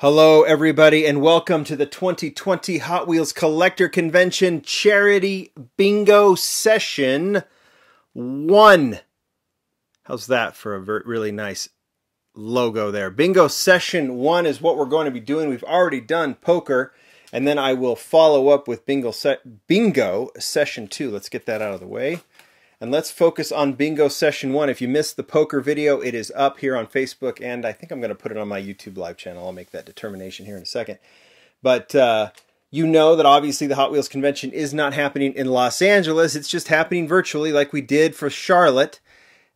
Hello, everybody, and welcome to the 2020 Hot Wheels Collector Convention Charity Bingo Session 1. How's that for a really nice logo there? Bingo Session 1 is what we're going to be doing. We've already done poker, and then I will follow up with Bingo, se- Bingo Session 2. Let's get that out of the way. And let's focus on Bingo Session 1. If you missed the poker video, it is up here on Facebook, and I think I'm going to put it on my YouTube live channel. I'll make that determination here in a second. But uh, you know that obviously the Hot Wheels convention is not happening in Los Angeles. It's just happening virtually like we did for Charlotte.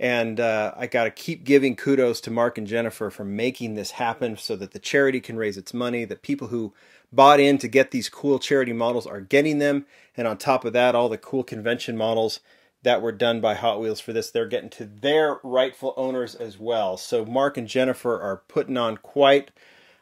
And uh, I got to keep giving kudos to Mark and Jennifer for making this happen so that the charity can raise its money, that people who bought in to get these cool charity models are getting them. And on top of that, all the cool convention models that were done by Hot Wheels for this, they're getting to their rightful owners as well. So Mark and Jennifer are putting on quite,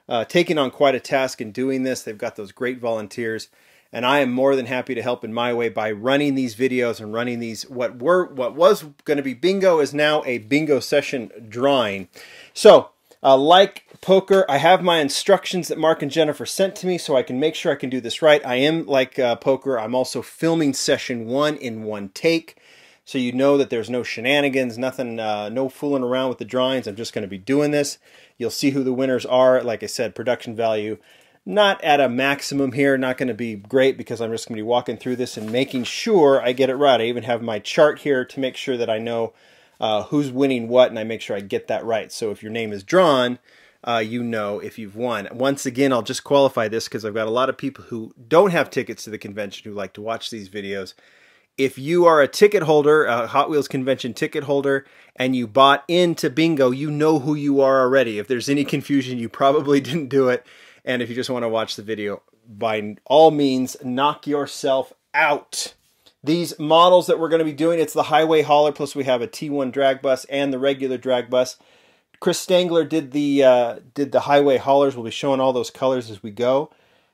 uh, taking on quite a task in doing this. They've got those great volunteers, and I am more than happy to help in my way by running these videos and running these. What were what was going to be bingo is now a bingo session drawing. So. Uh, like poker, I have my instructions that Mark and Jennifer sent to me so I can make sure I can do this right. I am like uh, poker, I'm also filming session one in one take so you know that there's no shenanigans, nothing, uh, no fooling around with the drawings. I'm just going to be doing this. You'll see who the winners are. Like I said, production value not at a maximum here, not going to be great because I'm just going to be walking through this and making sure I get it right. I even have my chart here to make sure that I know uh, who's winning what and I make sure I get that right. So if your name is drawn, uh, you know if you've won. Once again, I'll just qualify this because I've got a lot of people who don't have tickets to the convention who like to watch these videos if you are a ticket holder, a Hot Wheels convention ticket holder, and you bought into bingo, you know who you are already. If there's any confusion, you probably didn't do it. And if you just want to watch the video, by all means, knock yourself out. These models that we're going to be doing, it's the Highway Hauler, plus we have a T1 drag bus and the regular drag bus. Chris Stangler did the uh, did the Highway Haulers. We'll be showing all those colors as we go.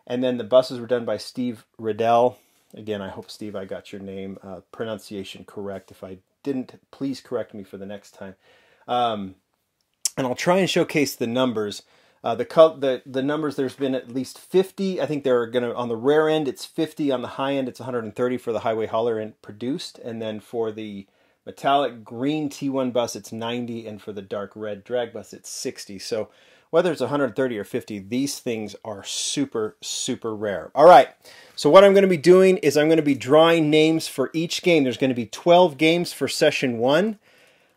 And then the buses were done by Steve Riddell. Again, I hope, Steve, I got your name uh, pronunciation correct. If I didn't, please correct me for the next time. Um, and I'll try and showcase the numbers. Uh, the, the the numbers there's been at least 50. I think they're gonna on the rare end it's 50. On the high end it's 130 for the Highway Hauler and produced, and then for the metallic green T1 bus it's 90, and for the dark red drag bus it's 60. So whether it's 130 or 50, these things are super super rare. All right. So what I'm going to be doing is I'm going to be drawing names for each game. There's going to be 12 games for session one.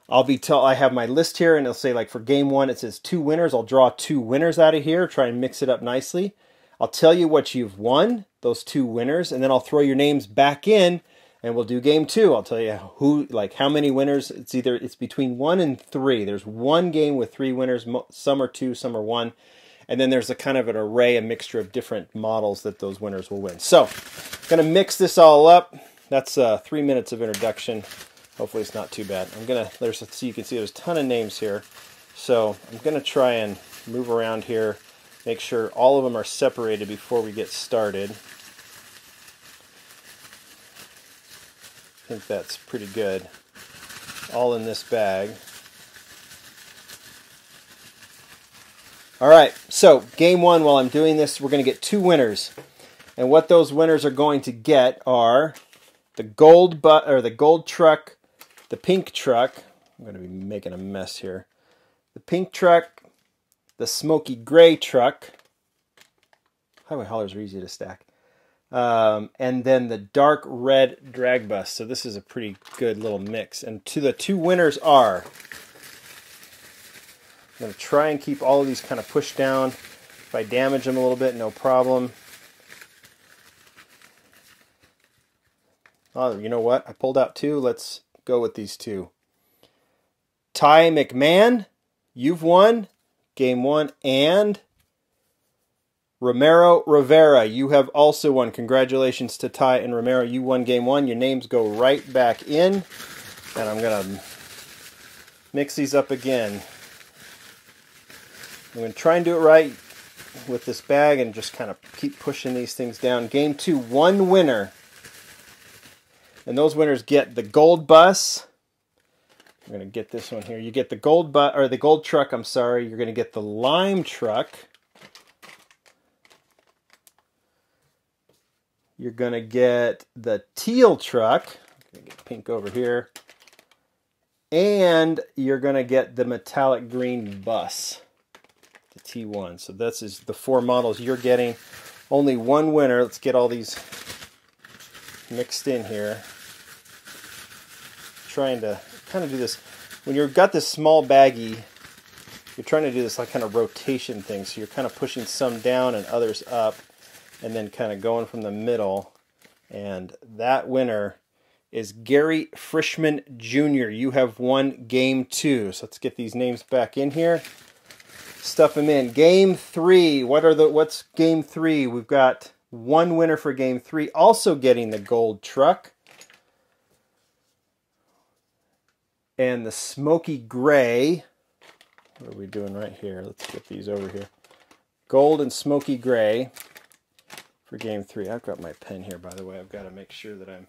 I'll be tell I have my list here and it'll say like for game one it says two winners. I'll draw two winners out of here, try and mix it up nicely. I'll tell you what you've won, those two winners, and then I'll throw your names back in and we'll do game two. I'll tell you who like how many winners. It's either it's between one and three. There's one game with three winners. Some are two, some are one and then there's a kind of an array, a mixture of different models that those winners will win. So, to mix this all up. That's uh, three minutes of introduction. Hopefully it's not too bad. I'm going to, there's, so you can see there's a ton of names here. So I'm going to try and move around here, make sure all of them are separated before we get started. Think that's pretty good. All in this bag. All right, so game one, while I'm doing this, we're going to get two winners. And what those winners are going to get are the gold but or the gold truck, the pink truck. I'm going to be making a mess here. The pink truck, the smoky gray truck. Highway haulers are easy to stack. Um, and then the dark red drag bus. So this is a pretty good little mix. And to the two winners are I'm going to try and keep all of these kind of pushed down. If I damage them a little bit, no problem. Oh, you know what? I pulled out two. Let's go with these two. Ty McMahon, you've won game one. And Romero Rivera, you have also won. Congratulations to Ty and Romero. You won game one. Your names go right back in. And I'm going to mix these up again. I'm going to try and do it right with this bag and just kind of keep pushing these things down. Game two, one winner. And those winners get the gold bus. I'm going to get this one here. You get the gold bus or the gold truck, I'm sorry. You're going to get the lime truck. You're going to get the teal truck. get pink over here. And you're going to get the metallic green bus, the T1. So this is the four models you're getting. Only one winner. Let's get all these mixed in here. Trying to kind of do this. When you've got this small baggie, you're trying to do this like kind of rotation thing. So you're kind of pushing some down and others up and then kind of going from the middle. And that winner is Gary Frischman Jr. You have won game two. So let's get these names back in here. Stuff them in. Game three. What are the what's game three? We've got one winner for game three, also getting the gold truck. And the smoky gray. What are we doing right here? Let's get these over here. Gold and smoky gray for game three. I've got my pen here, by the way. I've got to make sure that I'm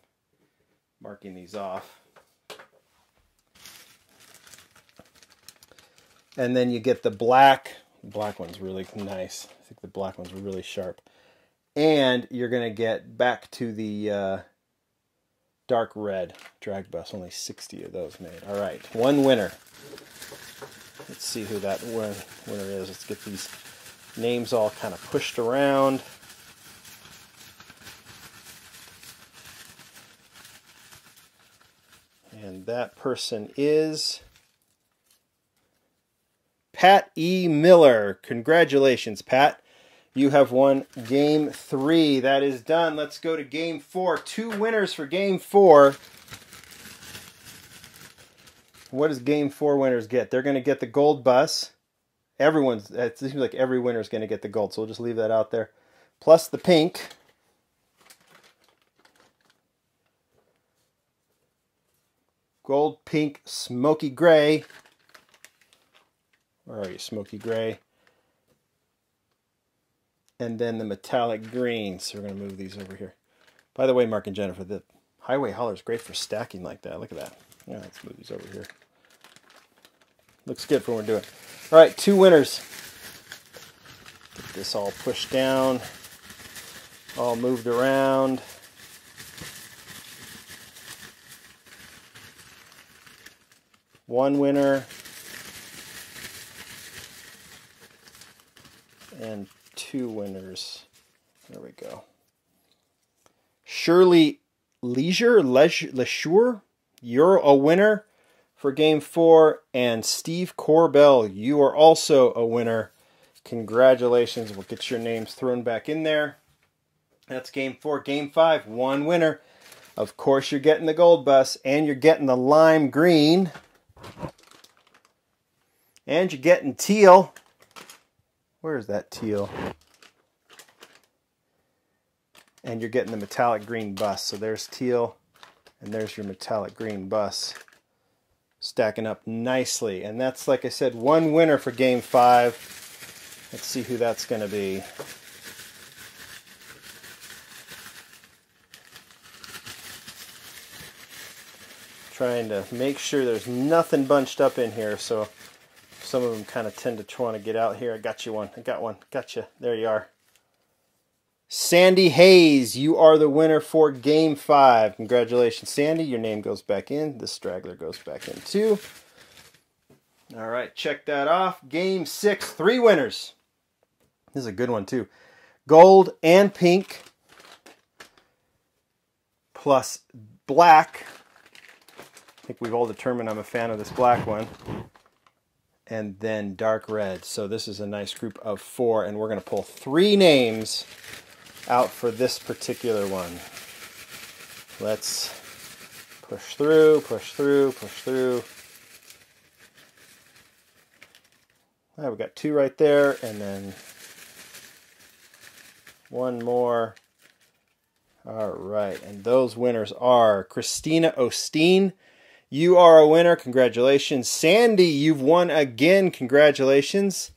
marking these off. And then you get the black. Black one's really nice. I think the black ones really sharp. And you're going to get back to the uh, dark red drag bus. Only 60 of those made. All right, one winner. Let's see who that winner is. Let's get these names all kind of pushed around. And that person is Pat E. Miller. Congratulations, Pat. You have won game three. That is done. Let's go to game four. Two winners for game four. What does game four winners get? They're going to get the gold bus. Everyone's, it seems like every winner is going to get the gold, so we'll just leave that out there. Plus the pink. Gold, pink, smoky gray. Where are you, smoky gray? And then the metallic green. So we're going to move these over here. By the way, Mark and Jennifer, the highway hauler is great for stacking like that. Look at that. Yeah, let's move these over here. Looks good for what we're doing. All right, two winners. Get this all pushed down, all moved around. One winner and two winners. There we go. Shirley Leisure, Leisure, you're a winner for game four. And Steve Corbell, you are also a winner. Congratulations. We'll get your names thrown back in there. That's game four. Game five, one winner. Of course, you're getting the gold bus and you're getting the lime green. And you're getting teal. Where is that teal? And you're getting the metallic green bus. So there's teal, and there's your metallic green bus. Stacking up nicely. And that's, like I said, one winner for game five. Let's see who that's going to be. Trying to make sure there's nothing bunched up in here. So some of them kind of tend to want to get out here. I got you one. I got one. Got you. There you are. Sandy Hayes, you are the winner for Game 5. Congratulations, Sandy. Your name goes back in. The straggler goes back in too. All right, check that off. Game 6, three winners. This is a good one too. Gold and pink plus black think we've all determined I'm a fan of this black one. And then dark red. So this is a nice group of four, and we're going to pull three names out for this particular one. Let's push through, push through, push through. Right, we got two right there, and then one more. All right, and those winners are Christina Osteen you are a winner. Congratulations. Sandy, you've won again. Congratulations.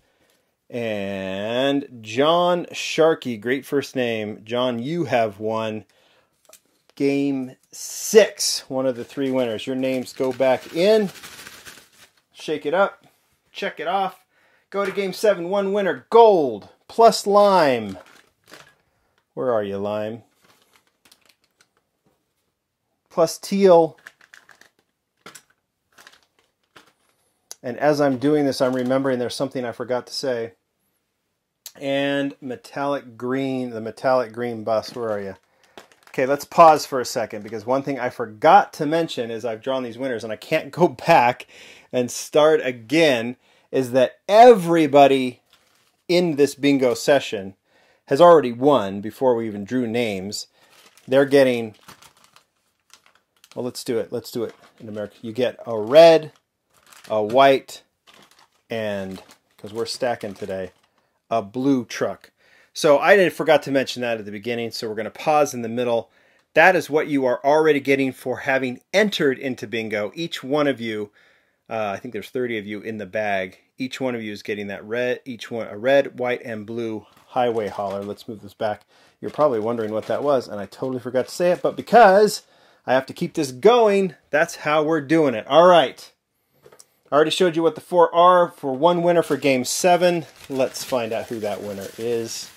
And John Sharkey, great first name. John, you have won game six, one of the three winners. Your names go back in. Shake it up. Check it off. Go to game seven, one winner. Gold plus lime. Where are you, lime? plus teal. And as I'm doing this, I'm remembering there's something I forgot to say. And metallic green, the metallic green bus, where are you? Okay, let's pause for a second because one thing I forgot to mention is I've drawn these winners and I can't go back and start again is that everybody in this bingo session has already won before we even drew names. They're getting, well, let's do it. Let's do it in America. You get a red, a white, and because we're stacking today, a blue truck. So I forgot to mention that at the beginning. So we're going to pause in the middle. That is what you are already getting for having entered into bingo. Each one of you, uh, I think there's 30 of you in the bag. Each one of you is getting that red, each one a red, white, and blue highway hauler. Let's move this back. You're probably wondering what that was, and I totally forgot to say it, but because I have to keep this going, that's how we're doing it. All right. I already showed you what the four are for one winner for game seven. Let's find out who that winner is.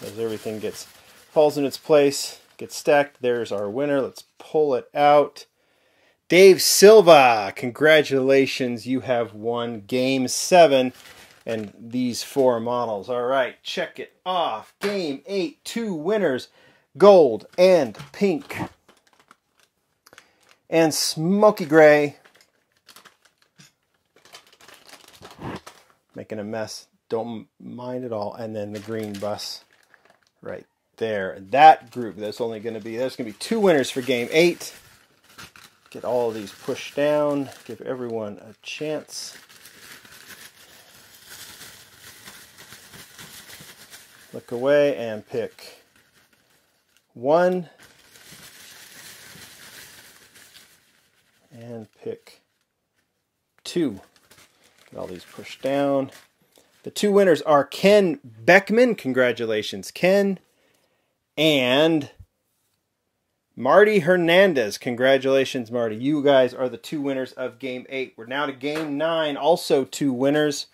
As everything gets falls in its place, gets stacked, there's our winner. Let's pull it out. Dave Silva, congratulations. You have won game seven and these four models. All right, check it off. Game eight, two winners gold and pink and smoky gray. Making a mess. Don't mind at all. And then the green bus right there. That group, that's only going to be, there's going to be two winners for game eight. Get all these pushed down. Give everyone a chance. Look away and pick one. And pick two. Get all these pushed down. The two winners are Ken Beckman. Congratulations, Ken. And Marty Hernandez. Congratulations, Marty. You guys are the two winners of game eight. We're now to game nine. Also, two winners.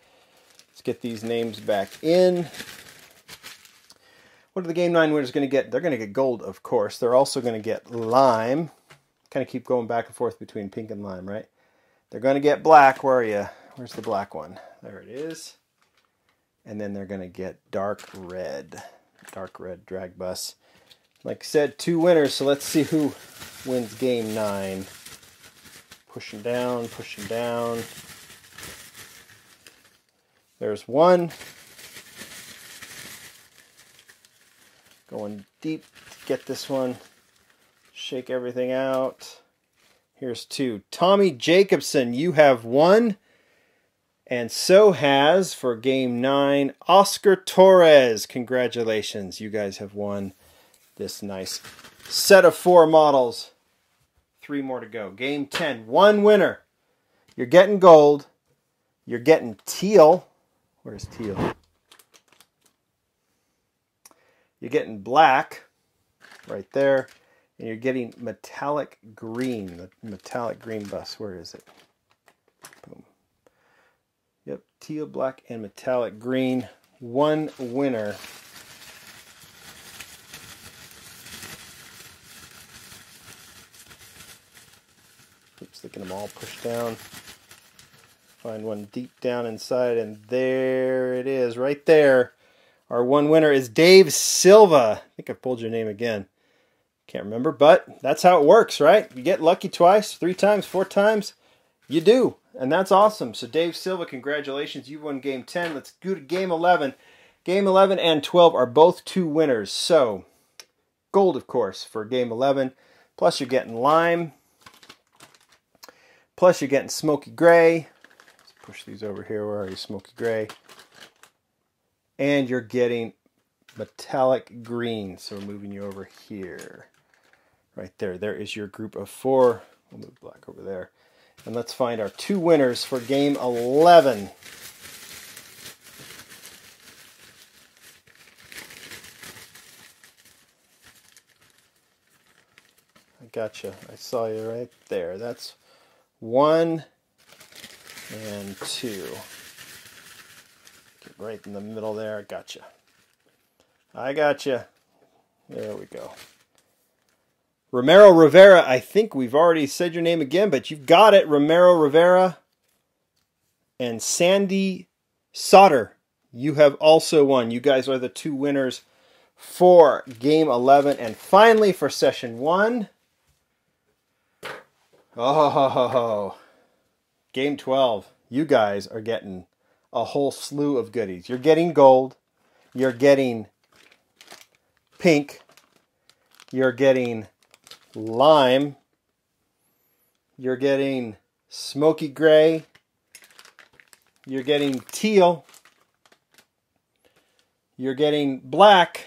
Let's get these names back in. What are the game nine winners going to get? They're going to get gold, of course. They're also going to get lime. Kind of keep going back and forth between pink and lime, right? They're going to get black. Where are you? Where's the black one? There it is. And then they're going to get dark red. Dark red drag bus. Like I said, two winners, so let's see who wins game nine. Pushing down, pushing down. There's one. Going deep to get this one. Shake everything out. Here's two. Tommy Jacobson, you have one. And so has, for game nine, Oscar Torres. Congratulations. You guys have won this nice set of four models. Three more to go. Game 10. One winner. You're getting gold. You're getting teal. Where's teal? You're getting black right there. And you're getting metallic green. The metallic green bus. Where is it? Yep, teal, black, and metallic green. One winner. Oops, looking them all pushed down. Find one deep down inside, and there it is, right there. Our one winner is Dave Silva. I think I pulled your name again. Can't remember, but that's how it works, right? You get lucky twice, three times, four times, you do. And that's awesome. So, Dave Silva, congratulations. You won game 10. Let's go to game 11. Game 11 and 12 are both two winners. So, gold, of course, for game 11. Plus, you're getting lime. Plus, you're getting smoky gray. Let's push these over here. Where are you? Smoky gray. And you're getting metallic green. So, we're moving you over here. Right there. There is your group of four. We'll move black over there. And let's find our two winners for game 11. I gotcha. I saw you right there. That's one and two. Get right in the middle there. I gotcha. I gotcha. There we go. Romero Rivera, I think we've already said your name again, but you've got it. Romero Rivera and Sandy Sauter, you have also won. You guys are the two winners for game 11. And finally, for session one, oh, game 12, you guys are getting a whole slew of goodies. You're getting gold, you're getting pink, you're getting lime, you're getting smoky gray, you're getting teal, you're getting black,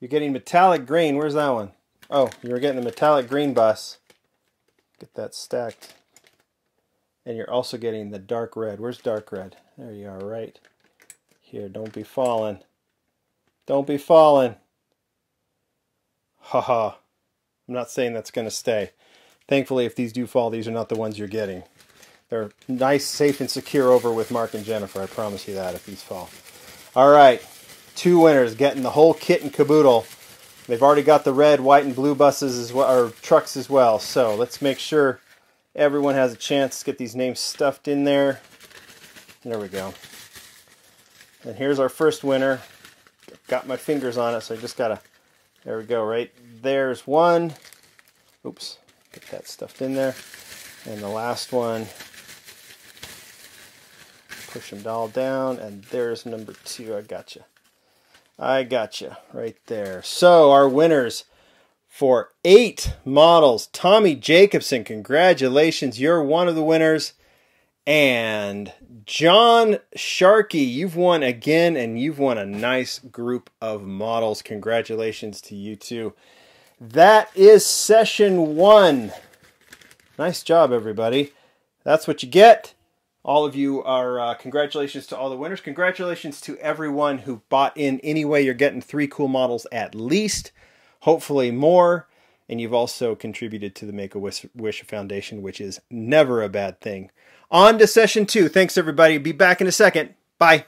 you're getting metallic green. Where's that one? Oh, you're getting the metallic green bus. Get that stacked. And you're also getting the dark red. Where's dark red? There you are, right here. Don't be falling. Don't be falling. Haha. -ha. I'm not saying that's going to stay. Thankfully, if these do fall, these are not the ones you're getting. They're nice, safe, and secure over with Mark and Jennifer. I promise you that if these fall. All right. Two winners getting the whole kit and caboodle. They've already got the red, white, and blue buses as well, or trucks as well. So let's make sure everyone has a chance to get these names stuffed in there. There we go. And here's our first winner. Got my fingers on it, so I just gotta. There we go. Right there's one. Oops. Get that stuffed in there. And the last one. Push them all down, and there's number two. I got you. I gotcha right there. So our winners for eight models, Tommy Jacobson. Congratulations, you're one of the winners. And John Sharkey, you've won again, and you've won a nice group of models. Congratulations to you too. That is session one. Nice job, everybody. That's what you get all of you are uh, congratulations to all the winners congratulations to everyone who bought in anyway you're getting three cool models at least hopefully more and you've also contributed to the make a wish, foundation which is never a bad thing. On to session two. Thanks everybody. Be back in a second. Bye